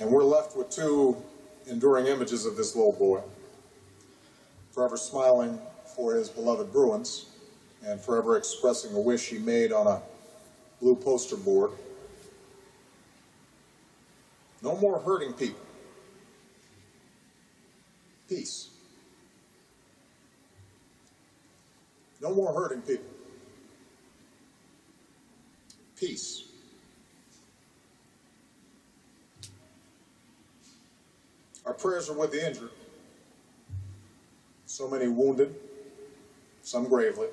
And we're left with two enduring images of this little boy, forever smiling for his beloved Bruins and forever expressing a wish he made on a blue poster board. No more hurting people. Peace. No more hurting people. Peace. Our prayers are with the injured. So many wounded, some gravely.